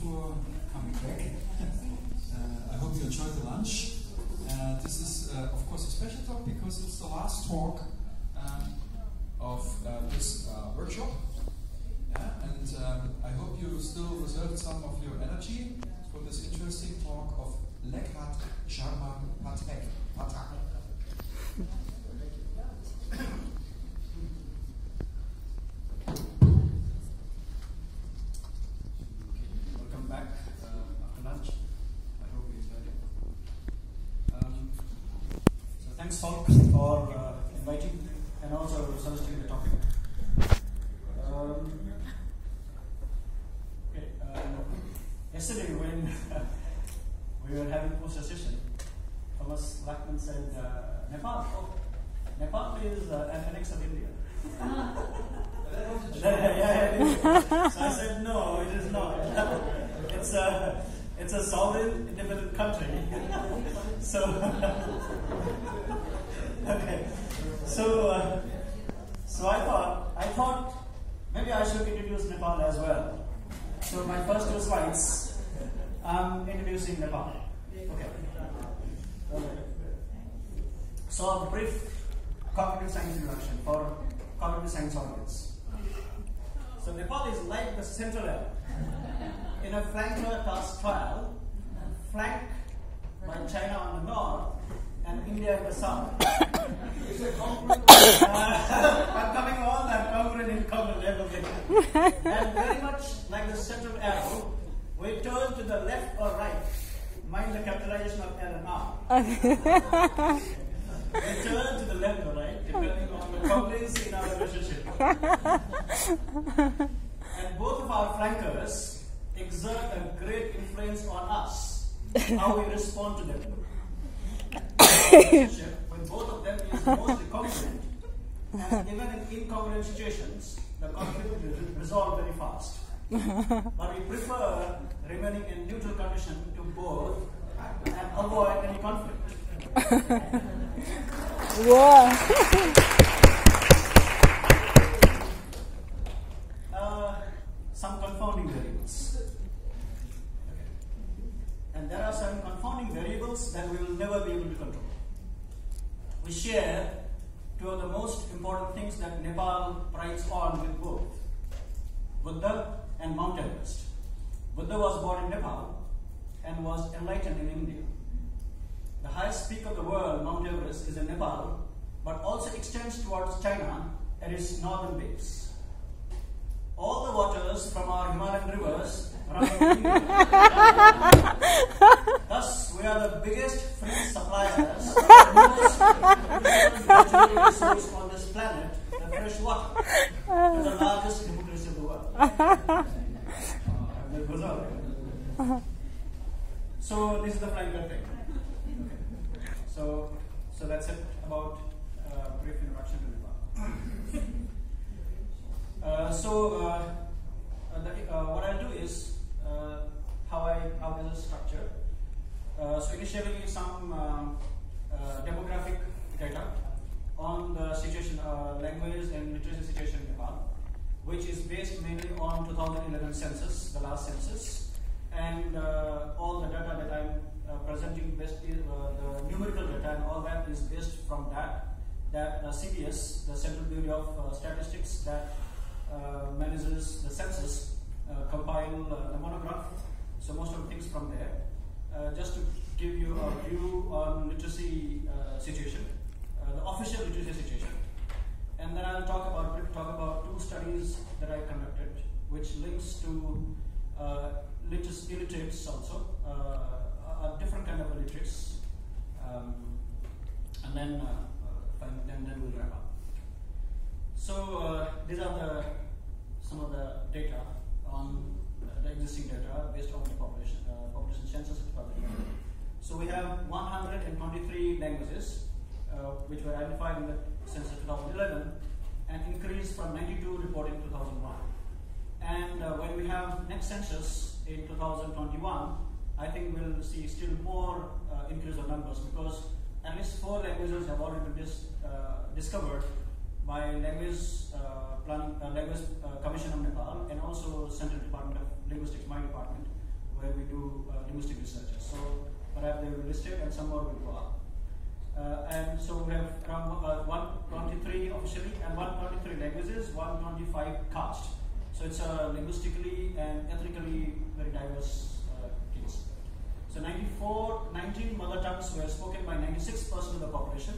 for coming back. Uh, I hope you enjoyed the lunch. Uh, this is, uh, of course, a special talk because it's the last talk um, of this workshop. Yeah, and um, I hope you still reserved some of your energy for this interesting talk of Lekhnath Sharma Patek. Pathak. Welcome back uh, after lunch. I hope you enjoyed it. Um, So thanks, Falk, for uh, inviting and also suggesting the topic. Um, okay, um, yesterday when we were having poster session, Thomas Lachmann said, uh, Nepal, oh, Nepal is uh, an annex of India. yeah, yeah, it is. So I said, no, it is not. it's a, it's a sovereign, independent country. so, okay. So, uh, so I thought, I thought maybe I should introduce Nepal as well. So my first two slides, I'm introducing Nepal. Okay. So a brief cognitive science introduction for cognitive science audience. So Nepal is like the central L in a flanker task trial, flanked by China on the north and India on the south. It's a Uh, I'm coming on, I'm congruent in congruent everything. And very much like the central arrow, we turn to the left or right. Mind the capitalization of L and R. we turn to the left or right, depending on the congruency in our relationship. And both of our flankers exert a great influence on us, how we respond to them. Our relationship with both of them is mostly congruent, and even in incongruent situations, the conflict will be resolved very fast. But we prefer remaining in neutral condition to both and avoid any conflict. Whoa. Uh, some confounding variables. And there are some confounding variables that we will never be able to control. We share two of the most important things that Nepal prides on with both Buddha and Mount Everest. Buddha was born in Nepal and was enlightened in India. The highest peak of the world, Mount Everest, is in Nepal, but also extends towards China at its northern base. All the waters from our Himalayan rivers run. Thus, we are the biggest free suppliers the most resource on this planet, the fresh water. It's the largest So this is the flanker thing. So, so that's it about uh, brief introduction to Nepal. Uh, so, uh, the, uh, what I'll do is uh, how I how this is structured. Uh, so initially some um, demographic data on the situation, uh, language and literacy situation in Nepal, which is based mainly on 2011 census, the last census, and uh, all the data that I'm uh, presenting based uh, the numerical data and all that is based from that. That CBS, the Central Bureau of uh, Statistics, that uh, manages the census, uh, compile the monograph. So most of the things from there. Just to give you a view on literacy situation, the official literacy situation, and then I'll talk about talk about two studies that I conducted, which links to uh, illiterates also, uh, a, different kind of illiterates, um, and then uh, uh, then, then we'll wrap up. So uh, these are the some of the data on the existing data based on the population population census. So we have 123 languages which were identified in the census 2011 and increased from 92 reported in 2001. And uh, when we have next census in 2021, I think we'll see still more uh, increase of numbers because at least four languages have already been dis- uh, discovered by language uh, planning, uh, language commission of Nepal, and also Central Department of Linguistics, my department, where we do linguistic research. So perhaps they will be listed and some more will go up. Uh, and so we have around uh, 123 officially and 123 languages, 125 caste. So it's a linguistically and ethnically very diverse uh, case. So 94, 19 mother tongues were spoken by 96% of the population,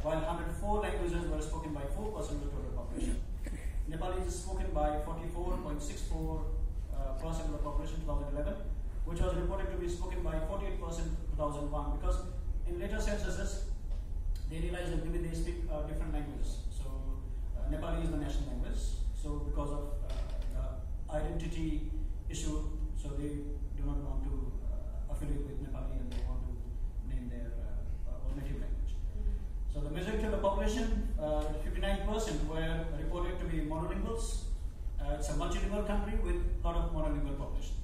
while 104 languages were spoken by 4% of the total population. Nepali is spoken by 44.64 uh, percent of the population in 2011, which was reported to be spoken by 48% in 2001 because in later censuses they realized that maybe they speak uh, different languages. So uh, Nepali is the national language. So because of uh, identity issue, so they do not want to uh, affiliate with Nepali and they want to name their uh, uh, native language. So the majority of the population, uh, 59% were reported to be monolinguals. Uh, it's a multilingual country with a lot of monolingual population.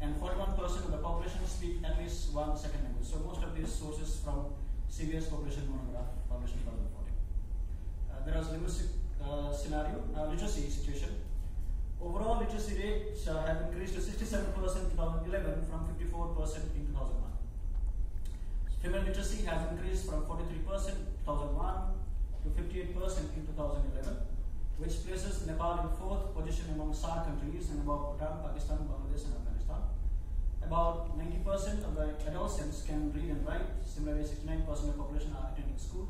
And 41% of the population speak at least one second language. So most of these sources from CBS Population Monograph published in 2014. Uh, there was linguistic uh, scenario, uh, literacy situation. Overall literacy rates uh, have increased to 67% in 2011 from 54% in 2001. Female literacy has increased from 43% in 2001 to 58% in 2011, which places Nepal in fourth position among SAARC countries and above Bhutan, Pakistan, Bangladesh, and Afghanistan. About 90% of the adolescents can read and write. Similarly, 69% of the population are attending school.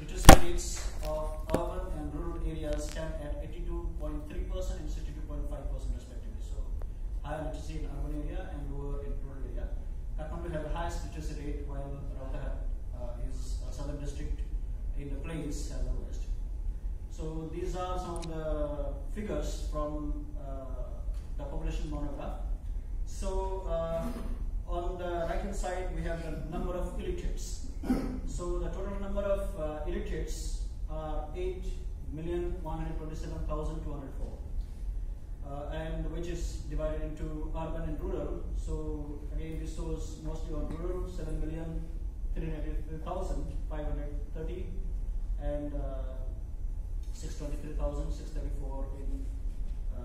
Literacy rates of urban and rural areas stand at 82.3% and 62.5% respectively. So, higher literacy in urban area and lower in rural area. Kathmandu has the highest literacy rate, while Rautahat uh, is a southern district in the plains and the lowest. So these are some of the figures from uh, the population monograph. So uh, on the right hand side we have the number of illiterates. So the total number of uh, illiterates are 8,127,204. Uh, and which is divided into urban and rural. So again, this shows mostly on rural, 7,383,530 and uh, 623,634 in uh,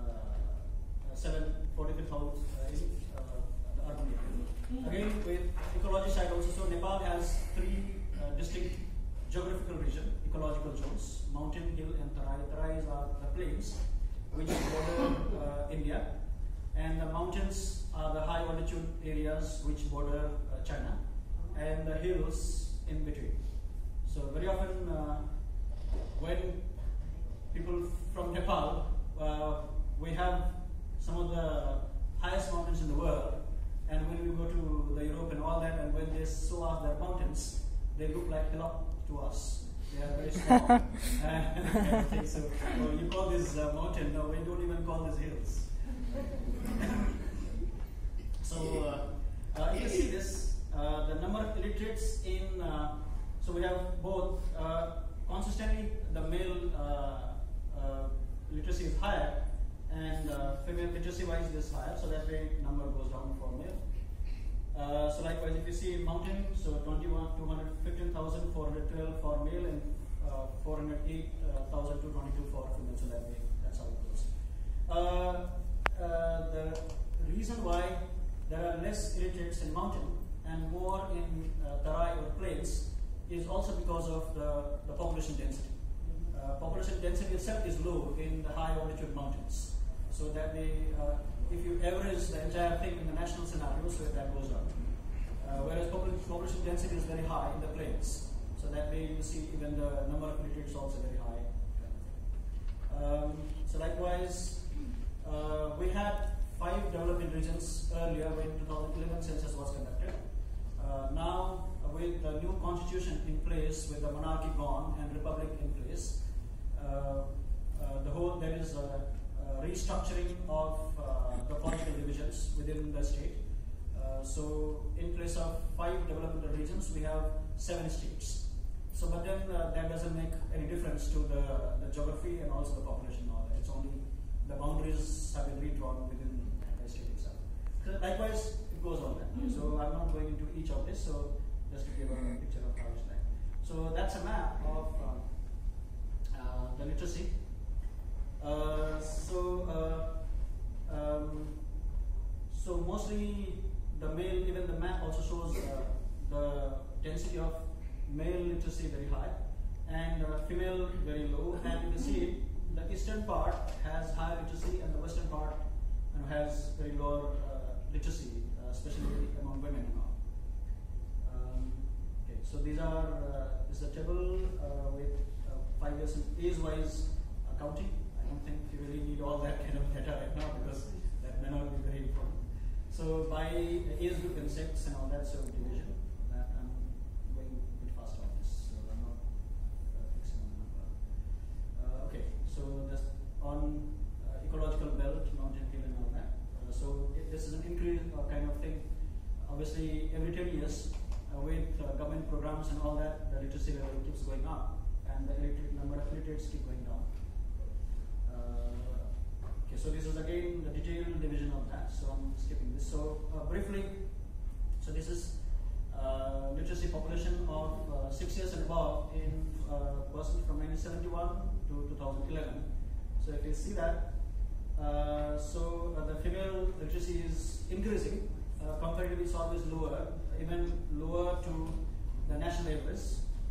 743,000 uh, Again, with ecology side also, so Nepal has three uh, distinct geographical region, ecological zones, mountain, hill, and tarai. Tarais are the plains which border uh, India, and the mountains are the high altitude areas which border uh, China, and the hills in between. So very often uh, when people from Nepal, uh, we have some of the highest mountains in the world, and when we go to the Europe and all that, and when they show us their mountains, they look like hillock to us. They are very small. and so you call this uh, mountain? No, we don't even call this hills. so uh, uh, you can see this. Uh, the number of illiterates in uh, so we have both uh, consistently the male uh, uh, literacy is higher and uh, female literacy wise is higher, so that way number goes down for male. Uh, so likewise, if you see mountain, so 21, 215,412 for male and uh, 408,222 for female, so that way, that's how it goes. Uh, uh, the reason why there are less illiterates in mountain and more in uh, Tarai or plains is also because of the, the population density. Uh, population density itself is low in the high altitude mountains. So that they, uh, if you average the entire thing in the national scenario, so that goes up. Uh, whereas population, density is very high in the plains. So that way you see even the number of illiterates also very high. Um, so likewise, uh, we had five development regions earlier when 2011 census was conducted. Uh, now, uh, with the new constitution in place, with the monarchy gone and republic in place, uh, uh, the whole there is a, a restructuring of uh, the political divisions within the state. Uh, so, in place of five developmental regions, we have seven states. So, but then uh, that doesn't make any difference to the, the geography and also the population. It's only the boundaries have been redrawn within the state itself. Likewise, it goes on that. So I'm not going into each of this. So just to give a picture of how it's like. So that's a map of uh, uh, the literacy. Uh, so uh, um, So mostly the male, even the map also shows uh, the density of male literacy very high and female very low. And you can see the eastern part has higher literacy and the western part you know, has very uh, literacy, especially among women now. Um, okay, so these are uh, this is a table uh, with uh, five years age wise accounting. I don't think you really need all that kind of data right now because that may not be very important. So by age group and sex and all that sort of division, that I'm going a bit fast on this, so I'm not uh, fixing on number. Uh, okay, so that's on uh, ecological belt, mountain hill and all that. Uh, so it, this is an increase uh, kind of thing. Obviously, every 10 years, uh, with government programs and all that, the literacy level keeps going up, and the number of illiterates keep going down. Uh, okay, so this is again the detailed division of that. So I'm skipping this. So uh, briefly, so this is uh, literacy population of uh, six years and above in person from 1971 to 2011. So if you see that, uh, so uh, the female literacy is increasing. Uh, comparatively, it's always lower, even lower to the national average,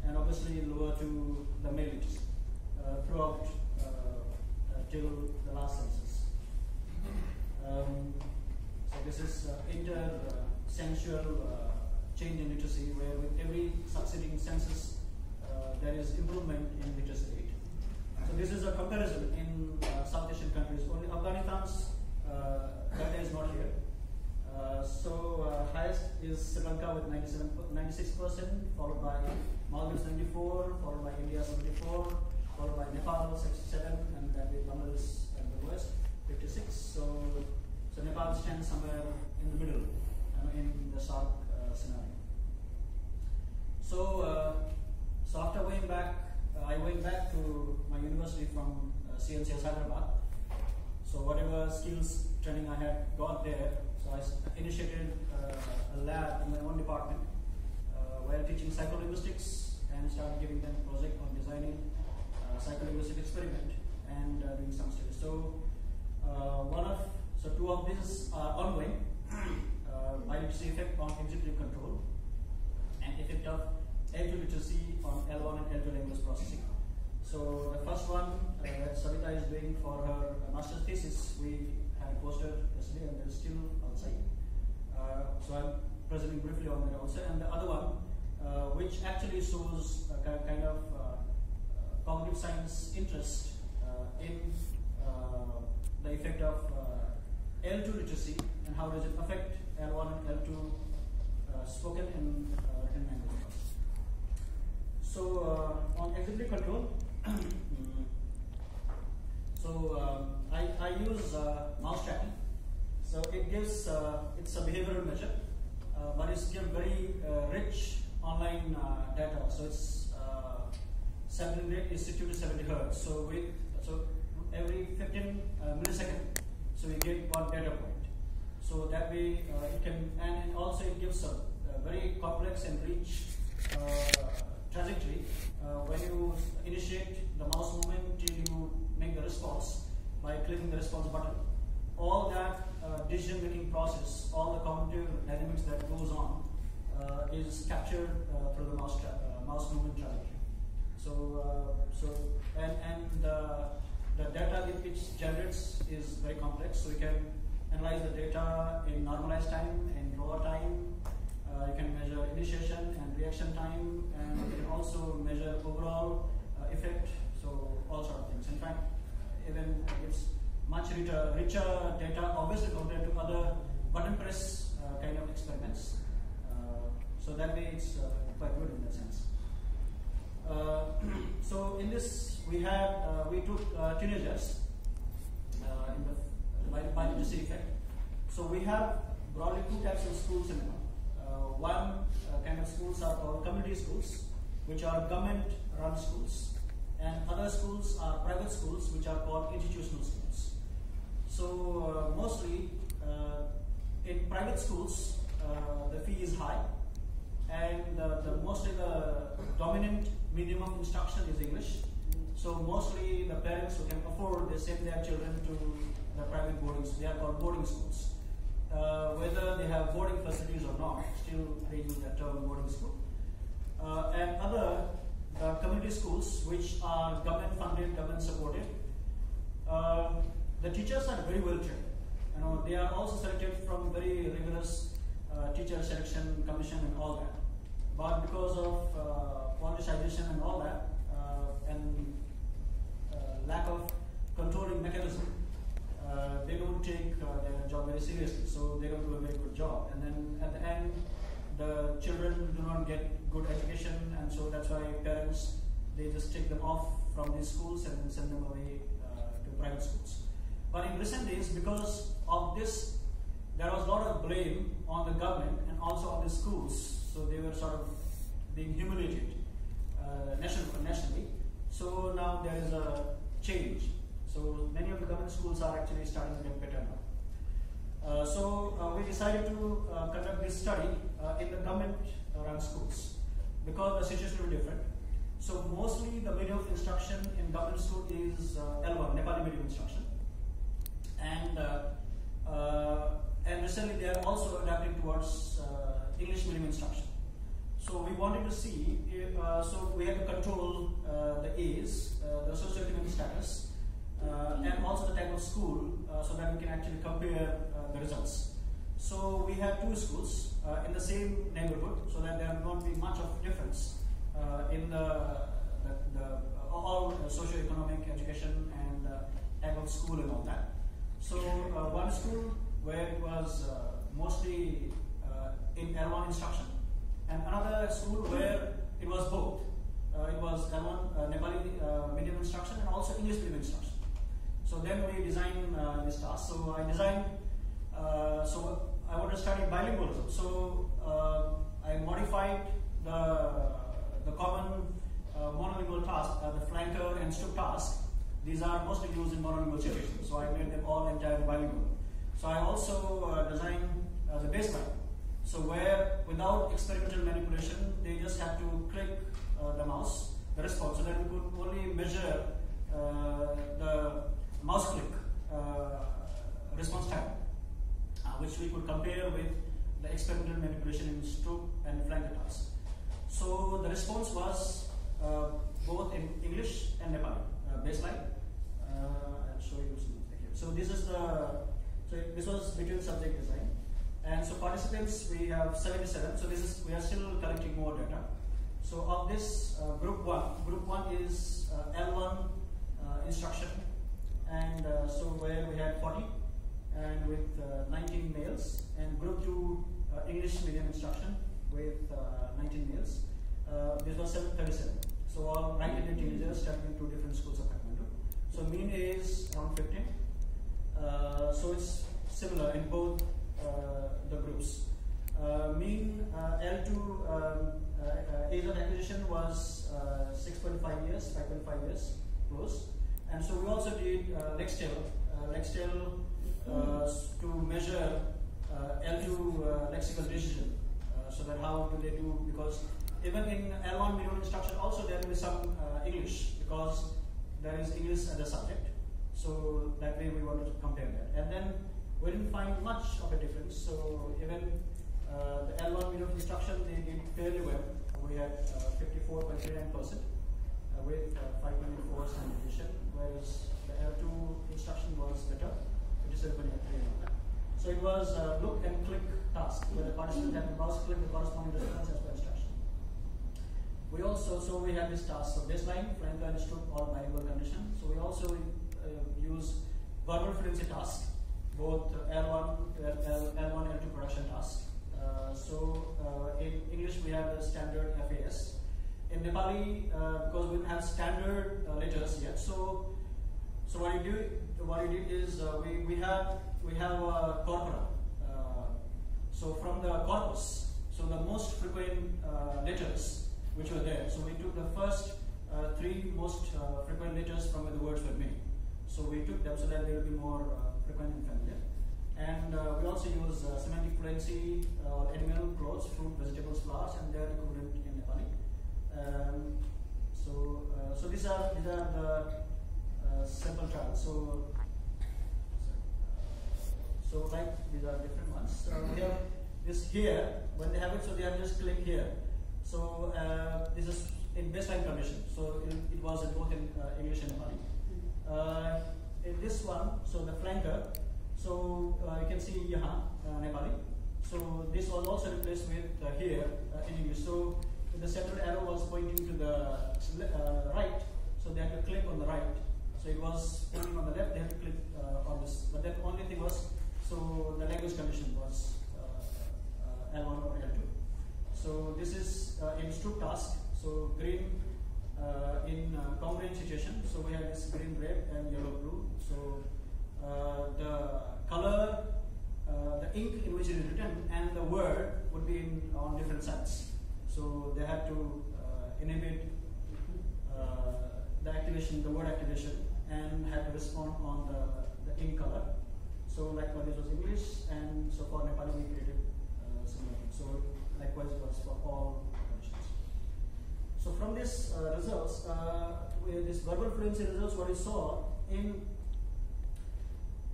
and obviously lower to the male literacy throughout till the last census. Um, so this is uh, intercensal uh, change in literacy, where with every succeeding census, uh, there is improvement in literacy rate. So this is a comparison in uh, South Asian countries. Only Afghanistan's uh, data is not here. Uh, so uh, highest is Sri Lanka with 97, 96%, followed by Maldives 94, followed by India 74, followed by Nepal 67, and then with Bangladesh at the lowest 56. So, so Nepal stands somewhere in the middle in the uh, scenario. So, uh, so after going back, uh, I went back to my university from uh, CNCS Hyderabad. So whatever skills training I had got there, so I initiated uh, a lab in my own department uh, while teaching psycholinguistics and started giving them project on designing psycholinguistic experiment and uh, doing some studies. So uh, one of so two of these are ongoing. Uh, biology effect on executive control and effect of L2 literacy on L1 and L2 language processing. So the first one uh, that Savita is doing for her uh, master's thesis, we had a poster yesterday and it's still outside. Uh, so I'm presenting briefly on that also. And the other one, uh, which actually shows kind of uh, uh, cognitive science interest uh, in uh, the effect of uh, L2 literacy and how does it affect L1 and L2 uh, spoken and written language. So on executive control, mm, so um, I, I use uh, mouse tracking. So it gives uh, it's a behavioral measure, uh, but it's give very rich online data. So it's 700 is to 70 hertz. So we so every 15 uh, millisecond, so we get one data point. So that way uh, it can and, also it gives a, a very complex and rich uh, trajectory uh, when you initiate the mouse movement till you make the response by clicking the response button. All that uh, decision making process, all the cognitive dynamics that goes on uh, is captured through the mouse, mouse movement trajectory. So, uh, so and and the the data it- which generates is very complex. So you can analyze the data in normalized time, in lower time. Uh, you can measure initiation and reaction time, and you can also measure overall uh, effect. So all sort of things. In fact, even it's much richer, richer data, obviously compared to other button press uh, kind of experiments. Uh, so that way it's uh, quite good in that sense. Uh, so in this we had uh, we took uh, teenagers in the literacy effect. So we have broadly two types of schools in Nepal. One kind of schools are called community schools, which are government-run schools, and other schools are private schools, which are called institutional schools. So uh, mostly uh, in private schools, uh, the fee is high, and the mostly the dominant medium of instruction is English. So mostly the parents who can afford, they send their children to the private boarding schools. They are called boarding schools. uh, whether they have boarding facilities or not. Still, they use that term boarding school. Uh, and other uh, community schools, which are government funded, government supported. Uh, the teachers are very well trained. You know, they are also selected from very rigorous uh, teacher selection commission and all that. But because of politicization and all that, uh, and uh, lack of controlling mechanism, uh, they don't take their job very seriously. So they don't do a very good job. And then at the end, the children do not get good education, and so that's why parents they just take them off from these schools and send them away uh, to private schools. But in recent days, because of this, there was a lot of blame on the government and also on the schools. So they were sort of being humiliated national, nationally. So now there is a change. So many of the government schools are actually starting to get better now. Uh, so uh, we decided to uh, conduct this study uh, in the government-run schools because the situation is different. So mostly the medium of instruction in government school is uh, L1, Nepali medium instruction, and uh, uh, and recently they are also adapting towards uh, English medium instruction. So we wanted to see, if, uh, so we had to control uh, the A's, uh, the socioeconomic status, uh, and also the type of school, uh, so that we can actually compare uh, the results. So we have two schools in the same neighborhood, so that there won't be much of difference in the, the, the all socioeconomic education and type of school and all that. So one school where it was mostly in L1 instruction, and another school where it was both. Uh, it was L1 uh, Nepali uh, medium instruction and also English medium instruction. So then we designed uh, this task. So I designed, uh, so I want to study bilingualism. So uh, I modified the, the common monolingual task, the flanker and Stroop task. These are mostly used in monolingual situations. So I made them all entirely bilingual. So I also designed the baseline. So where without experimental manipulation, they just have to click uh, the mouse, the response, so that we could only measure uh, the mouse click uh, response time, uh, which we could compare with the experimental manipulation in Stroop and flanker task. So the response was uh, both in English and Nepali baseline. I'll show you. So this is the so this was between subject design. And so participants, we have 77. So this is we are still collecting more data. So of this uh, group one, group one is uh, L1 uh, instruction, and uh, so where we had 40, and with uh, 19 males, and group two uh, English medium instruction with uh, 19 males. This was 737. So all 19 teenagers studying in two different schools of Kathmandu. So mean is around 15. Uh, so it's similar in both the groups. Uh, mean uh, L2 um, uh, uh, age of acquisition was uh, 6.5 years, 5.5 years close. And so we also did uh, LexTALE, uh, LexTALE uh, to measure uh, L2 uh, lexical decision. Uh, so that how do they do, because even in L1 medium instruction also there will be some uh, English because there is English as a subject. So that way we wanted to compare that. And then we didn't find much of a difference. So even uh, the L1 medium instruction, they did fairly well. We had uh, 54.39% uh, with uh, 5.4 standard deviation, whereas the L2 instruction was better, 57.83. So it was a look and click task where the participant had to mouse click the corresponding response as per instruction. We also, so we have this task, so baseline, flanker Stroop, all bilingual condition. So we also uh, use verbal fluency task, both L1, L, L1, L2 production tasks. Uh, so uh, in English we have the standard FAS. In Nepali, uh, because we don't have standard letters yet, so so what you do, what you did is we, we have we have a corpora. So from the corpus, so the most frequent letters which were there. So we took the first uh, three most uh, frequent letters from the words were made. So we took them so that they will be more uh, and familiar. And uh, we also use uh, semantic fluency, uh, animal, clothes, fruit, vegetables, flowers, and their equivalent in Nepali. Um, so, uh, so these are these are the uh, sample trials. So, so like these are different ones. So we have this here. When they have it, so they have just click here. So uh, this is in baseline condition. So it, it was both in uh, English and Nepali. Uh, in this one, so the flanker. So uh, you can see यहाँ uh, Nepali. So this was also replaced with uh, here uh, in English. So the central arrow was pointing to the uh, right. So they had to click on the right. So it was pointing on the left. They had to click uh, on this. But the only thing was so the language condition was uh, uh, L1 or L2. So this is uh, in Stroop task. So green uh, in uh, congruent situation. So we have this green, red, and yellow, blue. So uh, the color, uh, the ink in which it is written, and the word would be in, on different sides. So they had to uh, inhibit the activation, the word activation, and had to respond on the, the ink color. So like for this was English, and so for Nepali we created uh, similar thing. So likewise it was for all conditions. So from this uh, results, uh, with this verbal fluency results, what we saw in,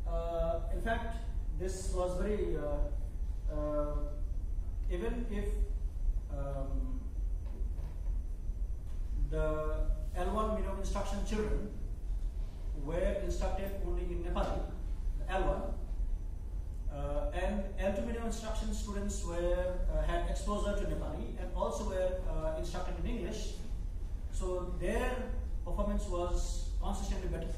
uh, in fact, this was very, uh, uh, even if um, the L1 minimum instruction children were instructed only in Nepali, the L1, uh, and L2 minimum instruction students were uh, had exposure to Nepali and also were uh, instructed in English, so their performance was consistently better.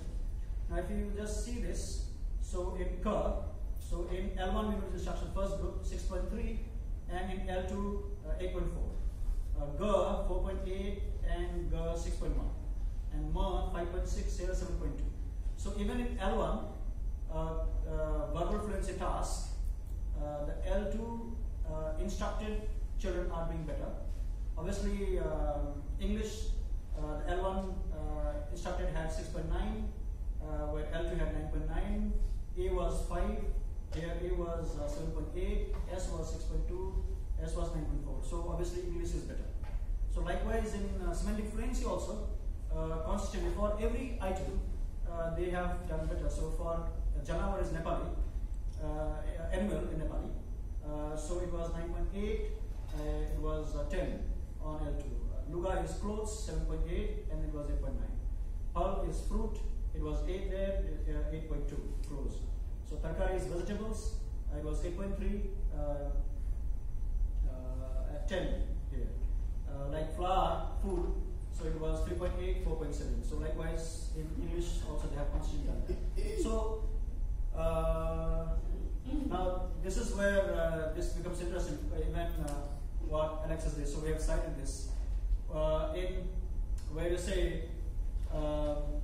Now, if you just see this, so in curve, so in L1 minimum instruction first group 6.3 and in L2 uh, 8.4, uh, GER 4.8 and GER 6.1 and MER 5.6, SARE 7.2. So even in L1, uh, uh, verbal fluency task, uh, the L2 uh, instructed children are doing better. Obviously, um, English, the L1 uh, instructed had 6.9, uh, where L2 had 9.9, A was 5, here A was uh, 7.8, S was 6.2, S was 9.4. So obviously English is better. So likewise in uh, semantic fluency also, uh, consistently for every item, uh, they have done better. So for uh, Janavar is Nepali, uh, animal in Nepali. Uh, so it was 9.8, uh, it was uh, 10 on L2. Luga is clothes, 7.8, and it was 8.9. Pulp is fruit, it was 8 there, uh, 8.2, close. So Tarkari is vegetables, uh, it was 8.3, uh, uh, at 10 here. Uh, like flour, food, so it was 3.8, 4.7. So likewise in English also they have constant. So uh, now this is where this becomes interesting. Even what Alexis did. So we have cited this in where you say um,